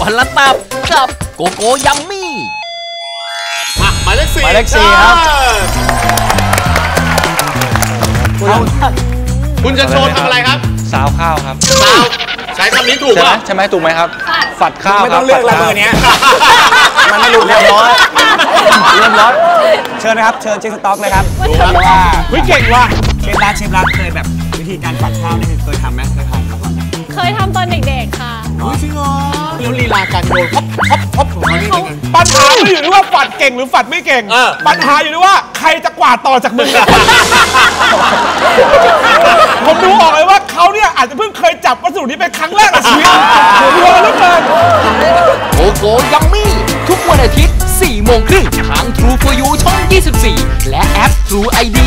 วันละตับกับโกโก้ยัมมี่มาหมายเลขสี่หมายเลขสี่ครับคุณจะโชว์ทำอะไรครับ สาวข้าวครับสาวใช้คำนี้ถูกใช่ไหมป่ะใช่ไหมถูกไหมครับ ฝัดข้าวไม่คต้รัอบงเลือกละฝัดเบอข้าวร์เนี้ยมันไม่รู้เรียบร้อยเรียบร้อยเชิญนะครับ เชิญเช็คสต็อกนะครับดูครับว่าเฮ้ยเก่งว่ะเชฟรักเชฟรักเคยแบบวิธีการฝัดข้าวนี่เคยทำไหมเคยทำมาก่อนไหมเคยทำตอน ล้วลีลาการโยน hop hop hop ของเขานี่เป็นไงปัญหาไม่อยู่ที่ว่าผัดเก่งหรือผัดไม่เก่ง เออ ปัญหาอยู่ที่ว่าใครจะกวาดต่อจากมึงอะผมดูออกเลยว่าเขาเนี่ยอาจจะเพิ่งเคยจับวัสดุนี้เป็นครั้งแรกในชีวิตผมกลัวเหลือเกิน โกโก้ยัมมี่ ทุกวันอาทิตย์4โมงครึ่งทาง True4U ช่อง 24 และแอป True ID